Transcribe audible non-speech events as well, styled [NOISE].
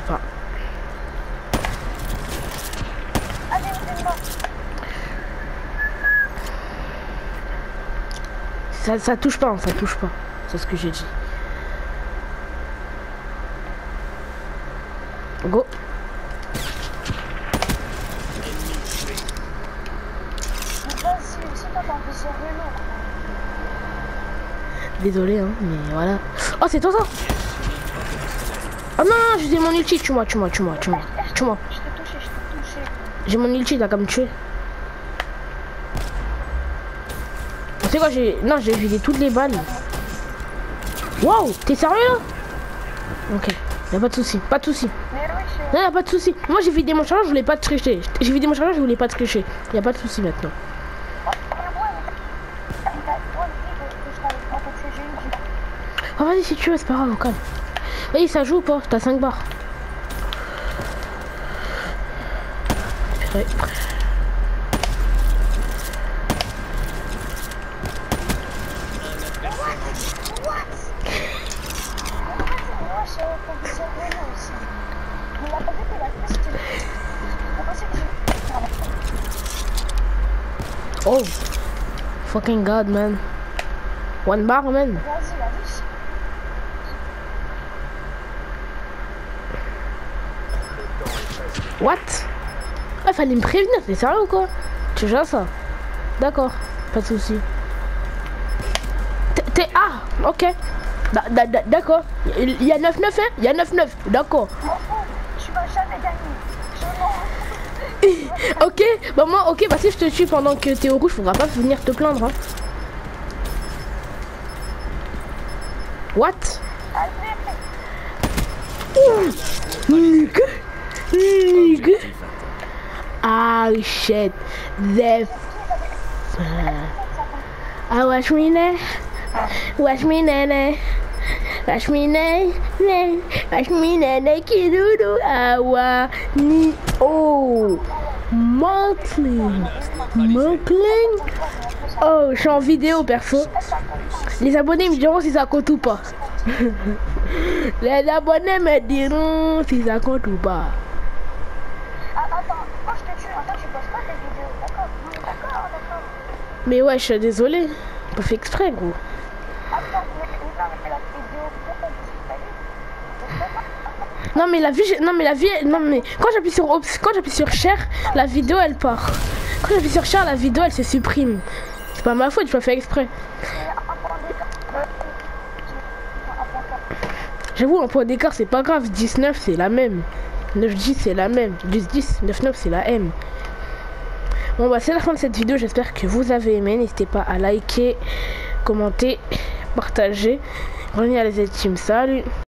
pas. Ça, ça touche pas, hein, ça touche pas. C'est ce que j'ai dit. Go. Désolé, hein, mais voilà. Oh, c'est toi ça Oh non, j'ai mon ulti, tue-moi, tue-moi, tue-moi, tue-moi. Tue-moi. Je t'ai touché, je t'ai touché. J'ai mon ulti, t'as qu'à me tuer. Tu sais quoi, j'ai... Non, j'ai vidé toutes les balles. Waouh, t'es sérieux là? Ok, y'a pas de souci, pas de souci. Mais oui, je... Non, y'a pas de souci. Moi, j'ai vidé mon chargeur, je voulais pas tricher. J'ai vidé mon chargeur, je voulais pas tricher. Y'a pas de souci maintenant. Ah, vas-y, si tu veux, c'est pas grave, au calme. Vas-y, ça joue ou pas? T'as 5 barres. Oh. Fucking god, man. One bar, man. Vas-y, la vie. What? Ah, fallait me prévenir, t'es sérieux ou quoi? Tu gères ça D'accord, pas de souci. T'es-. Ah, ok. Da- da- da- D'accord. Il y a 9-9, hein? Il y a 9-9, d'accord. [LAUGHS] Ok, bah moi, ok, bah si je te tue pendant que t'es au rouge, faudra pas venir te plaindre, hein. What? Nigga, nigga. Ah watch me now, watch me nene, watch me ne, watch me nene kidudu awa ni oh, Monkling, Monkling. Oh, je suis en vidéo perso. Les abonnés me diront si ça compte ou pas. [LAUGHS] Les abonnés me diront si ça compte ou pas. Ah, attends, moi je te tue. Attends, tu poses pas tes vidéos. D'accord Oui, D'accord, d'accord. Mais ouais, je suis désolé. Pas fait exprès, gros. Non, mais la vie, non mais la vie, non mais quand j'appuie sur quand j'appuie sur share, la vidéo elle part. Quand j'appuie sur share, la vidéo elle se supprime. C'est pas ma faute, je pas fait exprès. J'avoue, un point d'écart c'est pas grave. 19 c'est la même. 9-10 c'est la même. 10-10, 9-9 c'est la M. Bon bah c'est la fin de cette vidéo, j'espère que vous avez aimé. N'hésitez pas à liker, commenter, partager. Revenez à les team, salut